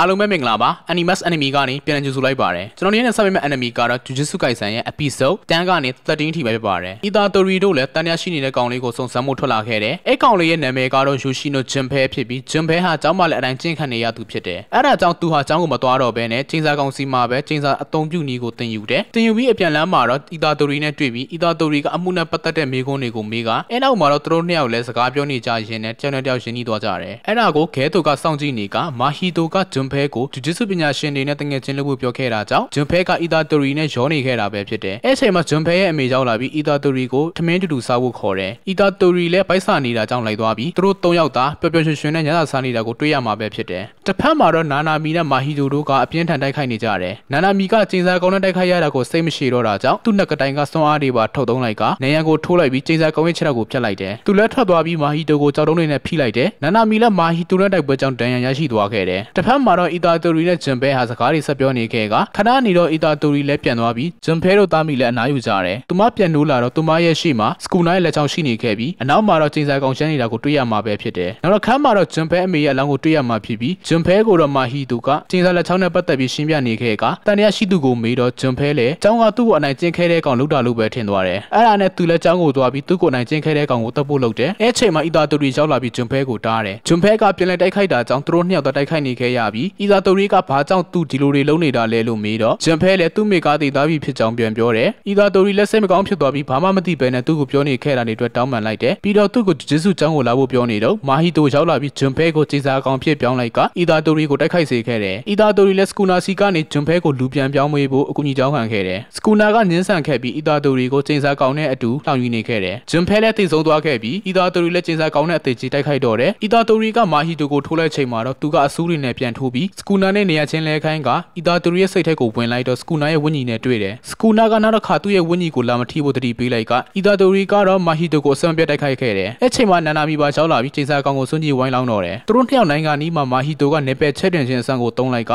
အားလုံးပဲမင်္ဂလာပါ Animus Enemy ကနေပြန်လည်ကြိုဆိုလိုက်ပါတယ်ကျွန်တော်ဒီနေ့ဆက်ပေးမယ့် enemy ကတော့ Jujutsu Kaisen ရဲ့ episode 10ကနေ13ထိပဲဖြစ်ပါတယ် Itadori တို့လည်းတန်ရရှိနေတဲ့ကောင်လေးကိုစုံစမ်းမှုထွက်လာခဲ့တယ်အဲ့ကောင်လေးရဲ့နာမည်ကတော့ Yoshino Junpei ဖြစ်ပြီး Junpei ဟာကျောင်းမလည်းအတိုင်းကျင့်ခံနေရသူဖြစ်တယ်အဲ့ဒါကြောင့်သူဟာကျောင်းကိုမသွားတော့ဘဲနဲ့ချိန်စာကောင်စီမှာပဲချိန်စာအသုံးပြုနည်းကိုသင်ယူတယ်သင်ယူပြီးအပြန်လမ်းမှာတော့ Itadori နဲ့တွေ့ပြီး Itadori ကအမှုနဲ့ပတ်သက်တဲ့မိကုန်းတွေကိုမေးကအဲ့နောက်မှာတော့သူတို့နှစ်ယောက်လည်းစကားပြောနေကြရင်နဲ့ကြောင်နဲ့တယောက်ရှင်းနေသွားကြတယ်အဲ့ဒါကိုခဲသူကစောင့်ကြည့်နေကမာဟီတိုက Junpei ကို Jujutsu ပညာရှင်တွေနဲ့တငယ်ချင်းလို့ပြောခဲ့တာကြောင့် Junpei က Itadori နဲ့ရောနေခဲ့တာပဲဖြစ်တယ်အဲ့ချိန်မှာ Junpei ရဲ့အမေရောက်လာပြီး Itadori ကိုထမင်းတူတူစားဖို့ခေါ်တယ် Itadori လည်းပိုက်ဆာနေတာကြောင့်လိုက်သွားပြီးသူတို့၃ယောက်သာပျော်ပျော်ရွှင်ရွှင်နဲ့ညစာစားနေတာကိုတွေ့ရမှာပဲဖြစ်တယ်တစ်ဖက်မှာတော့နာနာမီနဲ့မာဟီတိုတို့ကအပြင်းထန်တိုက်ခိုက်နေကြတယ်နာနာမီကကျင်းစာကောင်းနဲ့တိုက်ခိုက်ရတာကိုစိတ်မရှိတော့တာကြောင့်သူ့နှက်ကတိုင်ကစွမ်းအားတွေပါထုတ်သုံးလိုက်ကနေရန်ကိုထိုးလိုက်ပြီးကျင်းစာကောင်းရဲ့ခြေထောက်ကိုဖြတ်လိုက်တယ်သူလည်းထွက်သွားပြီးမာဟီတိုကိုကြောက်တုံးတွေနဲ့ဖိလိုက်တယ်နာနာမီလည်းမာဟီတိုနဲ့တိုက်ပွဲကြောင့်ဒဏ်ရာရရှိသွားခဲ့တယ်တစ်ဖက်မှာတော့ Itadori နဲ့ Junpei ဟာစကားတွေဆက်ပြောနေခဲ့ကခဏနေတော့ Itadori လည်းပြန်သွားပြီး Junpei တို့သားမိလည်းအနားယူကြတယ်သူမပြန်နိုးလာတော့သူမရဲ့ရှေ့မှာစကူနာရဲ့လက်ချောင်းရှိနေခဲ့ပြီးအနောက်မှာတော့ကျင်းစာကောင်ရှမ်းနေတာကိုတွေ့ရမှာပဲဖြစ်တယ်နောက်တော့ခန်းမှာတော့ Junpei အမေရဲ့အလောင်းကိုတွေ့ရမှာဖြစ်ပြီး Junpei ကိုတော့မာဟီတိုကကျင်းစာလက်ချောင်းနဲ့ပတ်သက်ပြီးရှင်းပြနေခဲ့ကတန်ရရှိသူကိုမေးတော့ Junpei လည်းကျောင်းကသူ့ကိုအနိုင်ကျင့်ခဲ့တဲ့ကောင်လုတာလို့ပဲထင်သွားတယ်အဲ့ဒါနဲ့သူလည်းကျောင်းကိုသွားပြီးသူ့ကိုအနိုင်ကျင့်ခဲ့တဲ့ကောင်ကိုတပ်ဖို့လုပ်တယ်အဲ့ချိန်မှာ Itadori ရောက်လာပြီး Junpei ကိုတားတယ် Junpei ကပြန်လဲတိုက်ခိုက်တာကြောင့်သူတို့နှစ်ယောက်တော့တိုက်ခိုက်နေခဲ့ရပြီး Itadori ကဘာကြောင့်သူဒီလိုတွေလုပ်နေတာလဲလို့မေးတော့ Junpei လည်းသူ့မိကားတည်သားပြီးဖြစ်ကြောင်းပြန်ပြောတယ် Itadori လည်းစိတ်မကောင်းဖြစ်သွားပြီးဘာမှမသိဘဲနဲ့သူ့ကိုပြောနေခဲ့တာတွေအတွက်တောင်းပန်လိုက်တယ်ပြီးတော့သူ့ကို Jujutsu ကျောင်းကိုလာဖို့ပြောနေတော့ Mahito ရောက်လာပြီး Junpei ကိုကြေစားကောင်ဖြစ်ပြောင်းလိုက်က Itadori ကိုတိုက်ခိုက်စေခဲ့တယ် Itadori လည်း Skuna စီကနေ Junpei ကိုလူပြန်ပြောင်းမွေးဖို့အကူအညီတောင်းခံခဲ့တယ် Skuna ကညှင်းဆန်ခဲ့ပြီး Itadori ကိုကြေစားကောင်နဲ့အတူလှောင်ယူနေခဲ့တယ် Junpei လည်းတည်ဆုံသွားခဲ့ပြီး Itadori လည်းကြေစားကောင်နဲ့အသေးကြီးတိုက်ခိုက်တော့တယ် Itadori က Mahito ကိုထိုးလိုက်ချိန်မှာတော့သူကအဆူးတွေနဲ့ပြန်ထိုးပြီး Skuna နဲ့နေရာချင်းလဲခိုင်းက Itadori ရဲ့စိတ်ထဲကိုဝင်လိုက်တော့ Skuna ရဲ့ဝိညာဉ်နဲ့တွေ့တယ် Skuna ကနောက်တစ်ခါသူ့ရဲ့ဝိညာဉ်ကိုလာမထိဖို့တတိပေးလိုက်က Itadori ကတော့ Mahito ကိုအစံပြတ်တိုက်ခိုက်ခဲ့တယ်အဲ့ချိန်မှာနာနာမီပါရောက်လာပြီးချိန်စာကောင်ကိုစွန့်ကြည့်ဝိုင်းလောင်းတော့တယ်သူတို့နှစ်ယောက်နိုင်ငံနီးမှာ Mahito ကနေပယ်ချက်တင်ခြင်းအစံကိုတုံးလိုက်က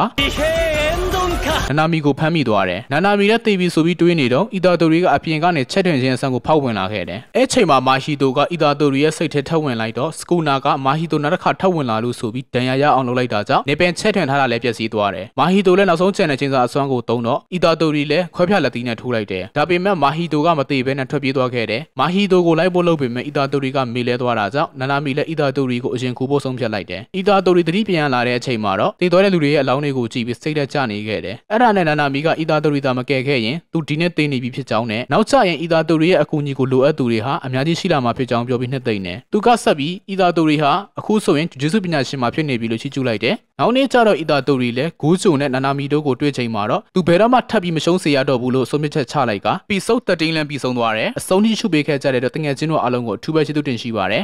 နာနာမီကိုဖမ်းမိသွားတယ်နာနာမီလည်းတေးပြီးဆိုပြီးတွေးနေတော့ Itadori ကအပြင်ကနေချက်တင်ခြင်းအစံကိုဖောက်ဝင်လာခဲ့တယ်အဲ့ချိန်မှာ Mahito က Itadori ရဲ့စိတ်ထဲထပ်ဝင်လိုက်တော့ Skuna က Mahito နောက်တစ်ခါထပ်ဝင်လာလို့ဆိုပြီးဒဏ်ရာရအောင်လုပ်လိုက်တာကြောင့်နေပင်ချက်ထွင်ထားတာလည်းပျက်စီးသွားတယ်မာဟီတိုလည်းနောက်ဆုံးကျန်တဲ့ချင်းစာအစွမ်းကိုတုံးတော့အီတာတိုရီလည်းခွဲဖြတ်လက်သီးနဲ့ထိုးလိုက်တယ်ဒါပေမဲ့မာဟီတိုကမသေးဘဲနဲ့ထွက်ပြေးသွားခဲ့တယ်မာဟီတိုကိုလိုက်ဖို့လုပ်ပေမဲ့အီတာတိုရီကမေလဲသွားတာကြောင့်နာနာမီလည်းအီတာတိုရီကိုအရင်ကူဖို့ဆုံးဖြတ်လိုက်တယ်အီတာတိုရီတတိပြန်လာတဲ့အချိန်မှာတော့တည်သွားတဲ့လူတွေရဲ့အလောင်းတွေကိုကြည့်ပြီးစိတ်သက်ကြနေခဲ့တယ်အဲ့ဒါနဲ့နာနာမီကအီတာတိုရီသာမကယ်ခဲ့ရင်သူဒီနေ့သိနေပြီဖြစ်ကြောင်းနဲ့နောက်ကျရင်အီတာတိုရီရဲ့အကူအညီကိုလိုအပ်သူတွေဟာအများကြီးရှိလာမှာဖြစ်ကြောင်းပြောပြီးနှစ်သိမ့်တယ်သူကဆက်ပြီးအီတာတိုရီဟာအခုဆိုရင်ဂျေဆုပညာရှင်မှာဖြစ်နေပြီလို့ချီးကျူးလိုက်တယ်နောက်နေ့ကျတော့အီတာတိုရီလည်းဂူးဂျုံနဲ့နာနာမီတို့ကိုတွေ့ချိန်မှာတော့သူဘယ်တော့မှထပ်ပြီးမရှုံးစေရတော့ဘူးလို့ဆုံးဖြတ်ချက်ချလိုက်ကပီဆုတ်13လမ်းပြီးဆုံးသွားတယ်အဆုံးထိရှုပေးခဲ့ကြတဲ့တော့တငယ်ချင်းတို့အားလုံးကိုအထူးပဲကျေးဇူးတင်ရှိပါတယ်